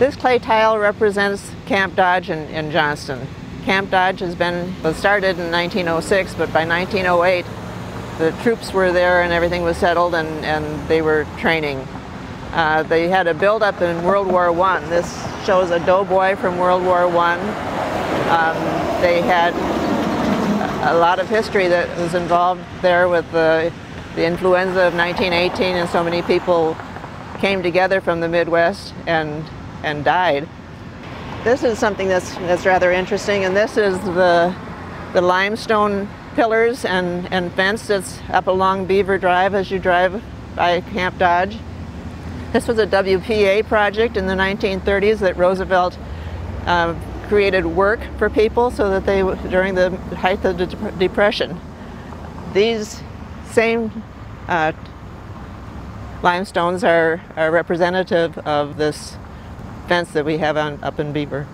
This clay tile represents Camp Dodge in, in Johnston. Camp Dodge has been started in 1906, but by 1908 the troops were there and everything was settled and, and they were training. Uh, they had a build-up in World War I. This shows a doughboy from World War I. Um, they had a lot of history that was involved there with the, the influenza of 1918 and so many people came together from the Midwest and, and died. This is something that's, that's rather interesting and this is the, the limestone pillars and, and fence that's up along Beaver Drive as you drive by Camp Dodge. This was a WPA project in the 1930s that Roosevelt uh, created work for people so that they, during the height of the Depression, these same uh, limestones are, are representative of this fence that we have on, up in Beaver.